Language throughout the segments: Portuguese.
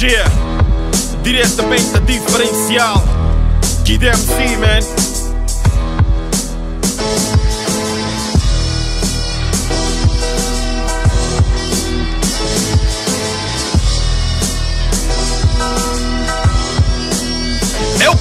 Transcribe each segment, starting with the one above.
Yeah, diretamente da diferencial. Kid MC, man.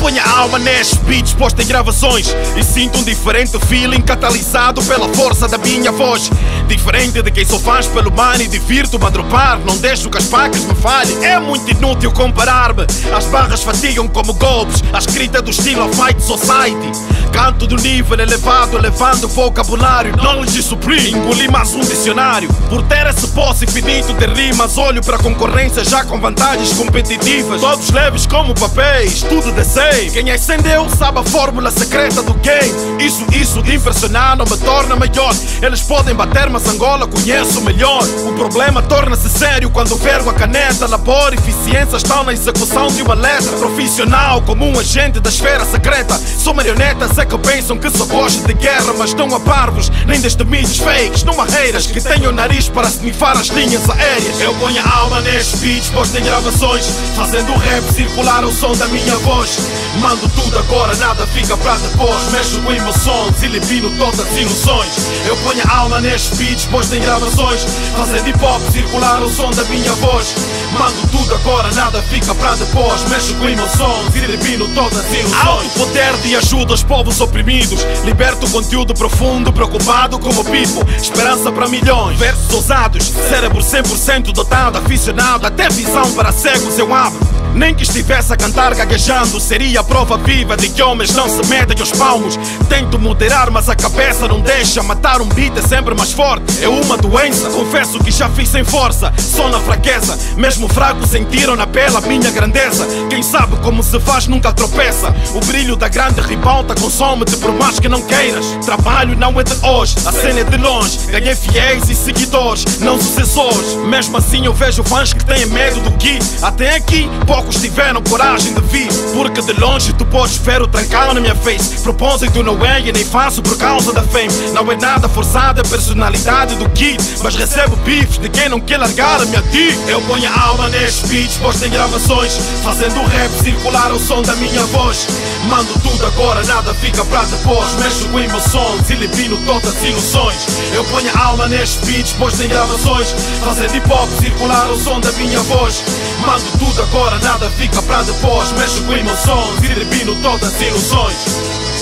Ponho a alma nestes beats posto em gravações. E sinto um diferente feeling catalisado pela força da minha voz. Diferente de quem sou faz pelo money Divirto-me a dropar, não deixo que as facas me falhem. É muito inútil comparar-me. As barras fatigam como golpes. A escrita do estilo Fight Society Canto do nível elevado, elevando vocabulário Knowledge supreme, engoli mais um dicionário. Por ter esse posse infinito de rimas Olho para a concorrência já com vantagens competitivas. Todos leves como papéis, tudo de sei Quem acendeu sabe a fórmula secreta do game. Isso, isso de impressionar não me torna maior. Eles podem bater, mas Angola conheço melhor. O problema torna-se sério quando vergo a caneta. Labor e eficiência estão na execução de uma letra Profissional como um agente da esfera secreta Sou marionetas é que pensam que sou bosta de guerra Mas não há parvos, nem destemidos fakes. Não há haters que tenham nariz para snifar as linhas aéreas. Eu ponho a alma nestes beats, posto em gravações Fazendo rap circular o som da minha voz. Mando tudo agora, nada fica para depois. Mexo com emoções, elimino todas as ilusões. Eu ponho a alma nestes beats, posto em gravações Fazendo hip hop circular o som da minha voz. Mando tudo agora, nada fica para depois. Mexo com emoções, elimino todas as ilusões. Alto poder de ajuda aos povos oprimidos. Liberto conteúdo profundo, preocupado como pipo Esperança para milhões, versos ousados Cérebro 100% dotado, aficionado. Até visão para cegos eu abro nem que estivesse a cantar gaguejando Seria a prova viva de que homens não se medem aos palmos. Tento moderar mas a cabeça não deixa. Matar um beat é sempre mais forte. É uma doença, confesso que já fiz sem força. Só na fraqueza, mesmo fraco sentiram na pele a minha grandeza. Quem sabe como se faz nunca tropeça. O brilho da grande ribalta consome-te por mais que não queiras. Trabalho não é de hoje, a cena é de longe. Ganhei fiéis e seguidores, não sucessores. Mesmo assim eu vejo fãs que têm medo do que? Até aqui poucos tiveram coragem de vir Porque de longe tu podes ver o trancão na minha face. Propósito não é e nem faço por causa da fame. Não é nada forçado, é personalidade do kid. Mas recebo bifes de quem não quer largar a minha dick. Eu ponho a alma nestes beats, posto em gravações Fazendo rap circular o som da minha voz. Mando tudo agora, nada fica para depois. Mexo com emoções, elimino todas as ilusões. Eu ponho a alma nestes beats, posto em gravações Fazendo hip hop circular o som da minha voz. Mando tudo agora, nada fica para depois. Mexo com emoções, elimino todas as ilusões